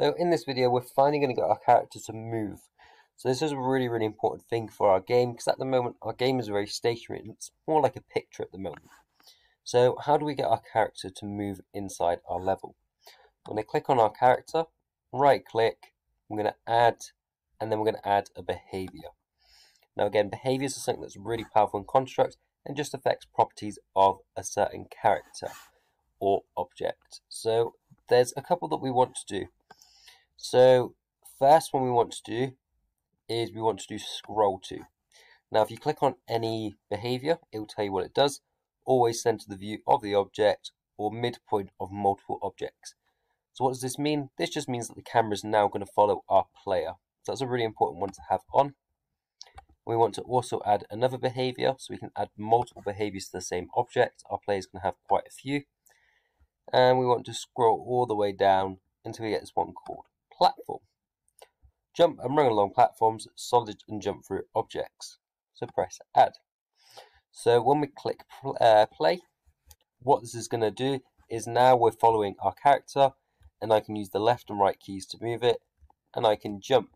So in this video, we're finally going to get our character to move. So this is a really, really important thing for our game because at the moment our game is very stationary it's more like a picture at the moment. So how do we get our character to move inside our level? I'm going to click on our character, right click, I'm going to add, and then we're going to add a behavior. Now again, behaviors are something that's really powerful in Construct and just affects properties of a certain character or object. So there's a couple that we want to do. So first one we want to do is we want to do scroll to. Now if you click on any behavior, it will tell you what it does. Always center the view of the object or midpoint of multiple objects. So what does this mean? This just means that the camera is now going to follow our player. So that's a really important one to have on. We want to also add another behavior, so we can add multiple behaviors to the same object. Our player is going to have quite a few. And we want to scroll all the way down until we get this one called platform. Jump and run along platforms, solid and jump through objects. So press add. So when we click uh, play, what this is going to do is now we're following our character and I can use the left and right keys to move it and I can jump.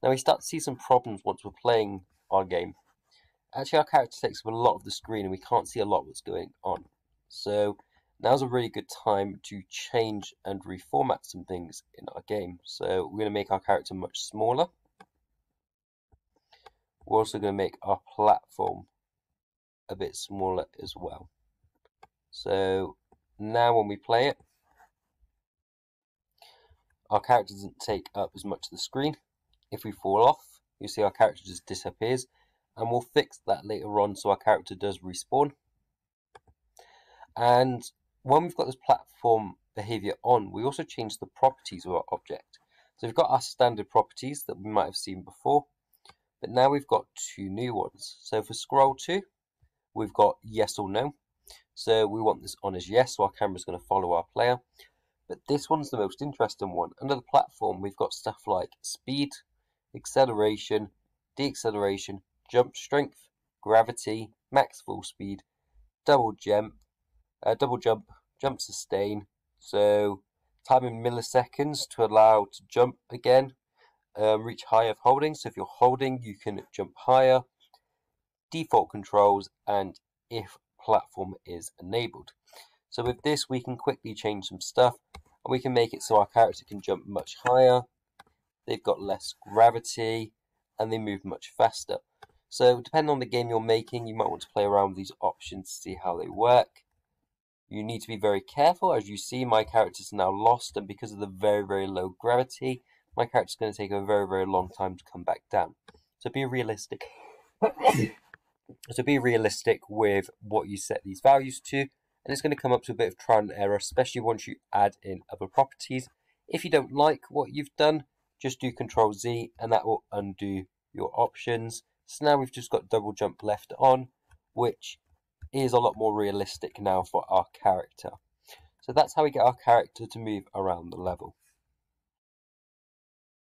Now we start to see some problems once we're playing our game. Actually our character takes up a lot of the screen and we can't see a lot what's going on. So now's a really good time to change and reformat some things in our game. So we're going to make our character much smaller. We're also going to make our platform a bit smaller as well. So now when we play it, our character doesn't take up as much of the screen. If we fall off, you see our character just disappears and we'll fix that later on so our character does respawn. And when we've got this platform behavior on, we also change the properties of our object. So we've got our standard properties that we might have seen before, but now we've got two new ones. So for scroll to, we've got yes or no. So we want this on as yes, so our camera is going to follow our player. But this one's the most interesting one. Under the platform, we've got stuff like speed, acceleration, deacceleration, jump strength, gravity, max fall speed, double jump, uh, double jump, jump sustain. So time in milliseconds to allow to jump again, um, reach higher of holding. So if you're holding, you can jump higher. Default controls and if platform is enabled. So with this, we can quickly change some stuff and we can make it so our character can jump much higher. They've got less gravity and they move much faster. So depending on the game you're making, you might want to play around with these options to see how they work. You need to be very careful. As you see, my character is now lost, and because of the very, very low gravity, my character is going to take a very, very long time to come back down. So be realistic. so be realistic with what you set these values to, and it's going to come up to a bit of trial and error, especially once you add in other properties. If you don't like what you've done, just do Control Z, and that will undo your options. So now we've just got double jump left on, which is a lot more realistic now for our character. So that's how we get our character to move around the level.